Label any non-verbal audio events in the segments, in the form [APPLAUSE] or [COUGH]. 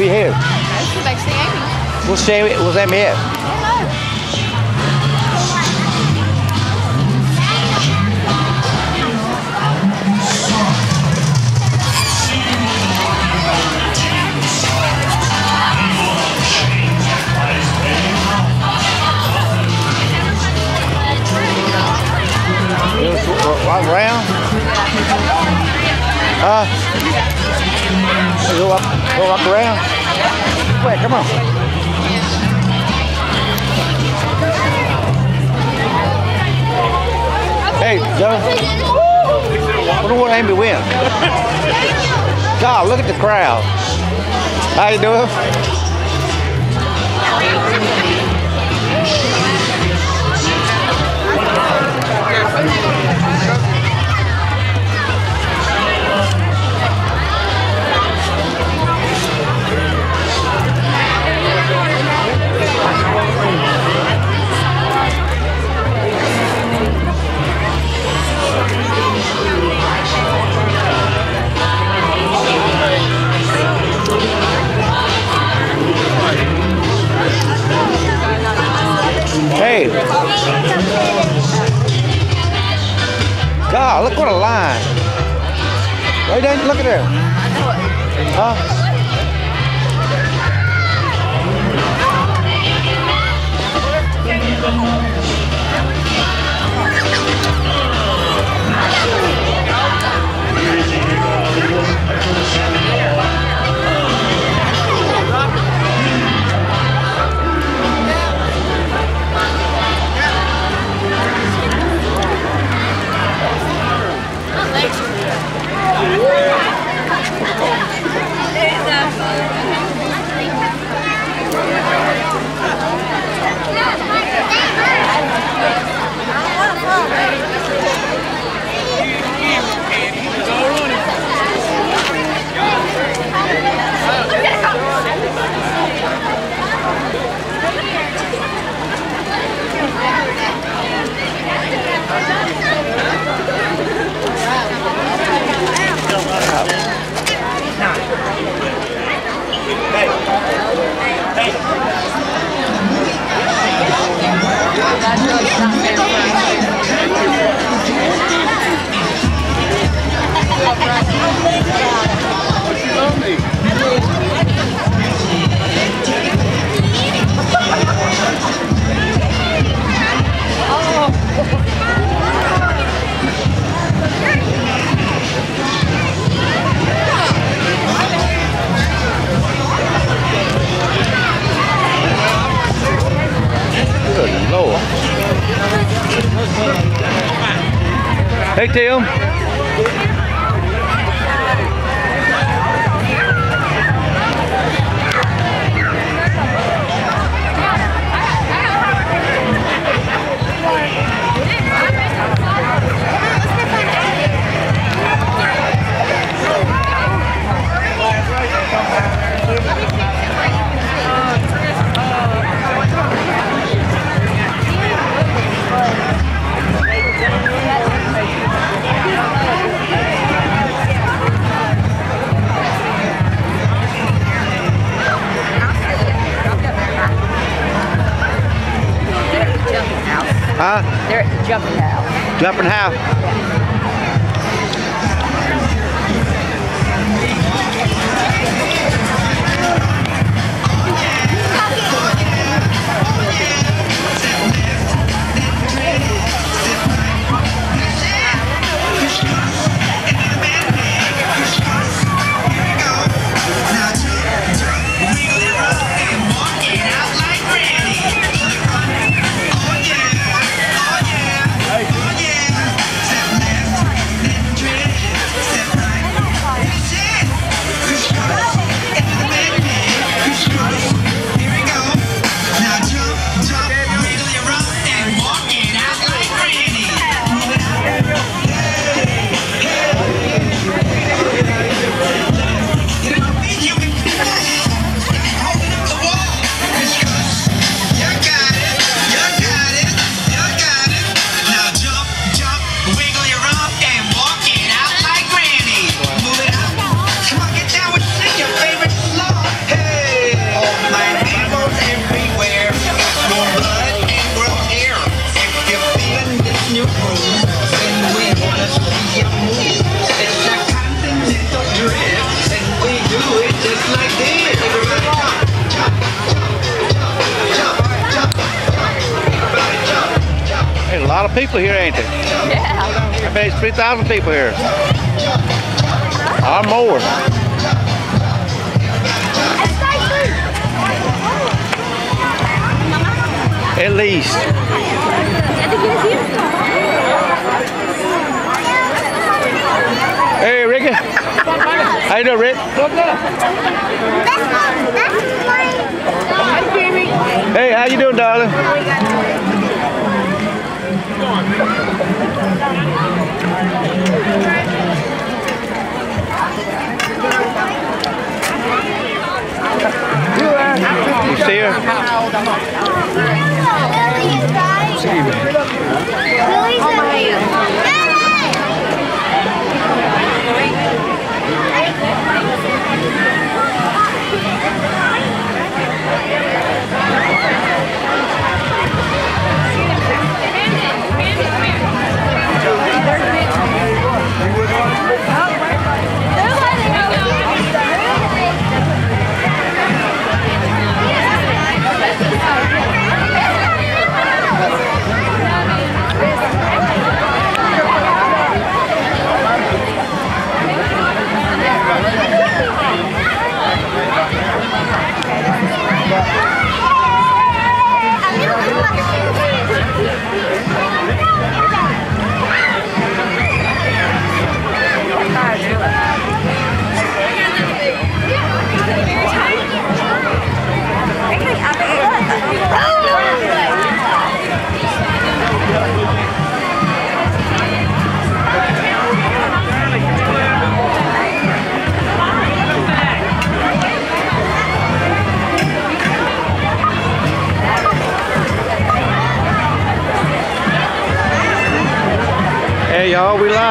You here? Go back to see Amy. What's Sammy? What's Amy at? You wanna Huh? Go up, go walk around? Wait, come on. Hey, Joe. Amy win. God, look at the crowd. How you doing? God, look what a line. Right there, look at there. Huh? Hey, Huh? They're at the jumping house. Jumping house. Yeah, yeah, oh yeah. Of people here, ain't there? Yeah. I bet it's 3,000 people here. Or more. At least. Hey, Ricky. How you doing, Rick? Hey, how you doing, darling? You see her? Hey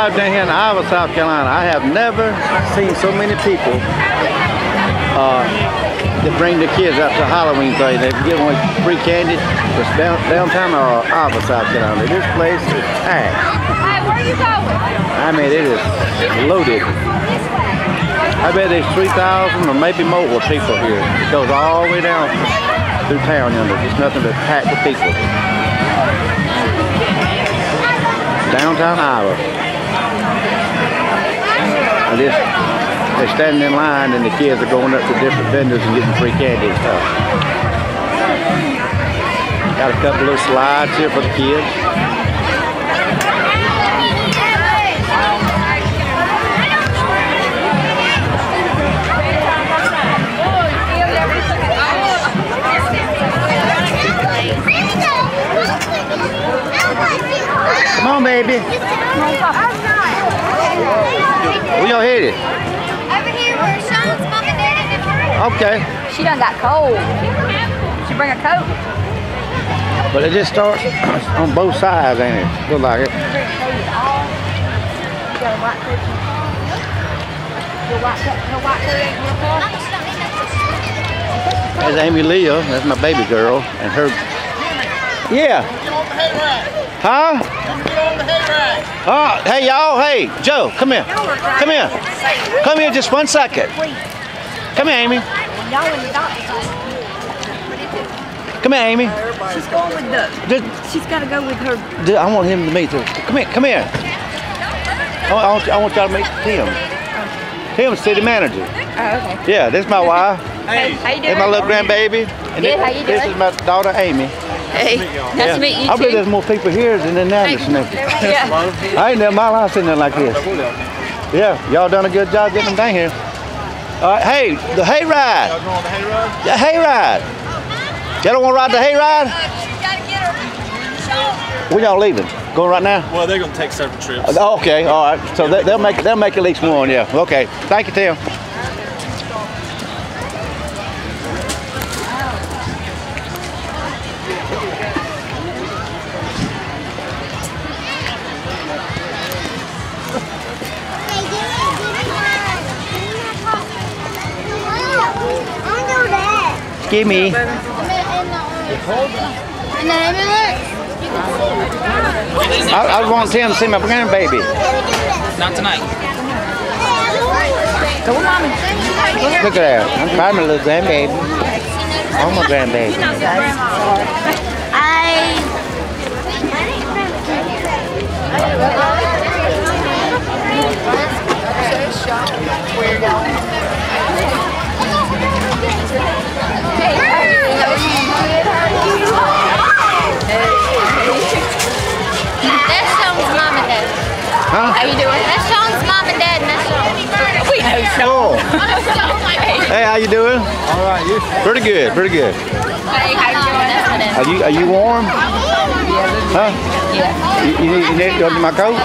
y'all, down here in Iva, South Carolina. I have never seen so many people uh, that bring their kids out to Halloween party. They give away free candy. It's down, downtown uh, Iva, South Carolina. This place is packed. Hey, where you going? I mean, it is loaded. I bet there's 3,000 or maybe more people here. It goes all the way down through town yonder. There's nothing but packed with people. Downtown Iva. And this, they're standing in line and the kids are going up to different vendors and getting free candy and stuff. Got a couple of slides here for the kids. Okay. She done got cold. She bring a coat. But it just starts on both sides, ain't it? Look like it. She got a white coat. Your white coat, her white coat ain't real far. There's Amy Leah. That's my baby girl. And her. Yeah. Huh? Oh, hey y'all. Hey, Joe, come here. Come here. Come here just one second. Come here, Amy. Y'all in the doctor's Come here, Amy. She's going with the, Just, she's got to go with her. just- I want him to meet her. Come here. Come here. I want, I want, I want y'all to meet Tim. Tim's city manager. Oh, okay. Yeah, this is my wife. Hey, how you doing? This my little grandbaby. And Good, this, how you doing? this is my daughter, Amy. Hey, nice Yeah. to meet you I believe there's more people here than in Anderson. Yeah. I ain't never my life sitting there like this. Yeah, y'all done a good job getting them down here. All right, hey, the hay ride. Y'all going on the hayride? The hay ride. Y'all don't want to ride the hay ride? When y'all leaving? Going right now? Well, they're going to take several trips. Oh, Okay, all right. So they, they'll make they'll make at least one. Yeah. Okay. Thank you, Tim. Give me. And the ambulance? I, I want Tim to see him see my grandbaby. Not tonight. Go with mommy. Look at that. I'm proud of my little grandbaby. Oh, my grandbaby. I. How you doing? That's Sean's mom and dad, and that's Sean. We know Oh. [LAUGHS] Hey, how you doing? All right, you. Pretty good, pretty good. Hey, how you doing? That's my dad. Are you are you warm? Huh? Yeah. You, you need you need under my coat?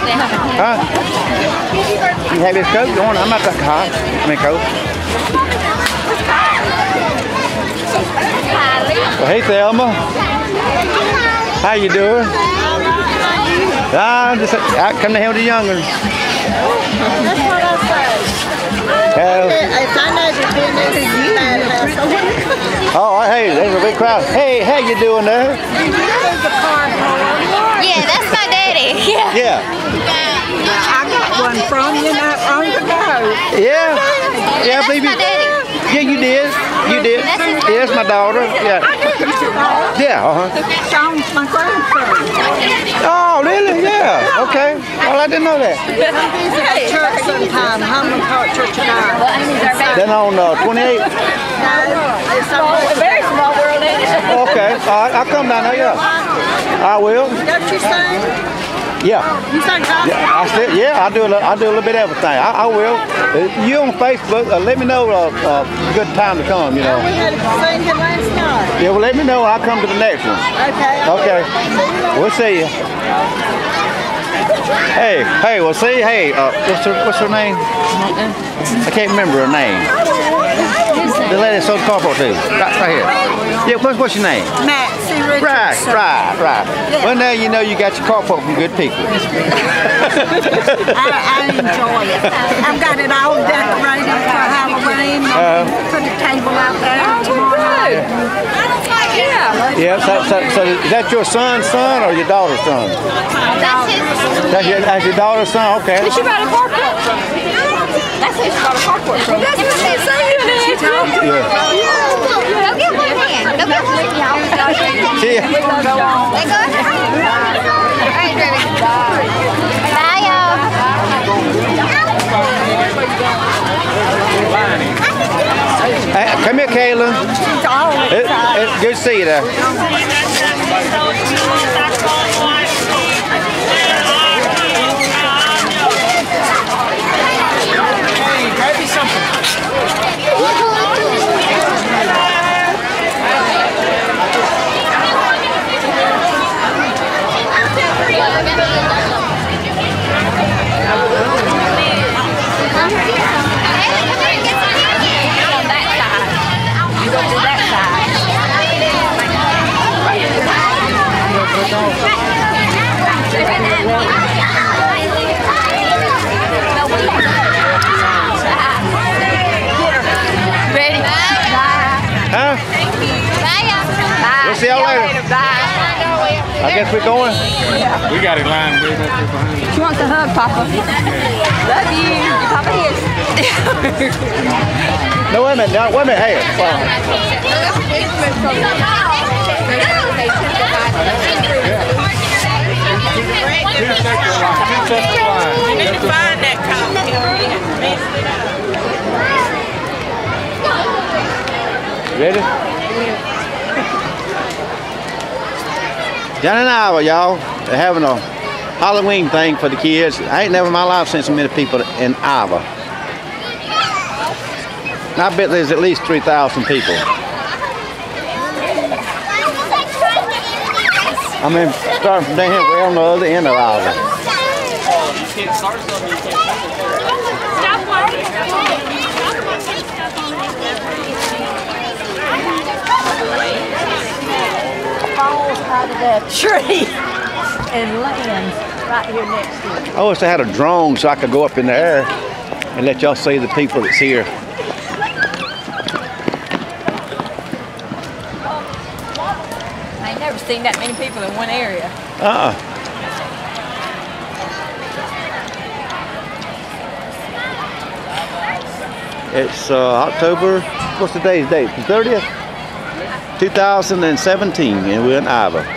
Huh? You have this coat on? I'm not that hot. I mean coat. Well, hey Thelma. How you doing? Ah, just I come to help the younger. That's what I say. Well, If I know the business is you bad house, [LAUGHS] oh, hey, there's a big crowd. Hey, how you doing there? there's a car Yeah, that's my daddy. Yeah. Yeah. I got one from you not long ago. Yeah. Yeah, I That's my daddy. Yeah, you did. You did. That's Yeah, that's my daughter. Yeah. Yeah, uh-huh. Sean's my grandson. Oh, really? Yeah. Okay. Well, I didn't know that. Church sometime, Humboldt Park Church and I. Then on uh, 28. No, it's a very small world, ain't it? Okay. All right. I'll come down there. Yeah. I will. Don't you sing? Yeah. You sing gospel? Yeah, I still, yeah, I do a little, I do a little bit of everything. I, I will. Uh, you on Facebook? Uh, let me know a uh, uh, good time to come. You know. We had a sing last night. Yeah. Well, let me know. I'll come to the next one. Okay. Okay. We'll see you. Hey, hey, well, see, hey, uh, what's her, what's her name? I can't remember her name. The lady that sold the carport to. Right, right here. Yeah, what's, what's your name? Maxie Right, Richardson. right, right. Well, now you know you got your carport from good people. [LAUGHS] I, I enjoy it. I've got it all decorated for Halloween. Uh, Put a table out there tomorrow night. Yeah. yeah, so, so, so is that your son's son or your daughter's son? That's his. That's your, that's your daughter's son? Okay. Did She brought a carport. That's who she brought a carport from. That's what she's saying. Yeah. Go get one hand. Go get one. See ya. Let go. All right, Ruby. Bye, y'all. Hey, come here, Kaylin. It, it's good to see you there. Ready? We're going. We got it lined way back there behind us. She wants a hug, Papa. Love you. Your Papa is. [LAUGHS] No, wait a minute. No, wait a minute. Hey. Two sets of lines. Two sets of lines. You need to find that Ready? Down in Iva, y'all, they're having a Halloween thing for the kids. I ain't never in my life seen so many people in Iva. And I bet there's at least 3,000 people. I mean, starting from down here, we're on the other end of Iva. You can't start something you can't falls out of that [LAUGHS] tree and lands right here next to it. I wish I had a drone so I could go up in the air and let y'all see the people that's here. I ain't never seen that many people in one area. Uh-uh. It's uh, October, what's today's date? The 30th? 2017, and we're in Iva.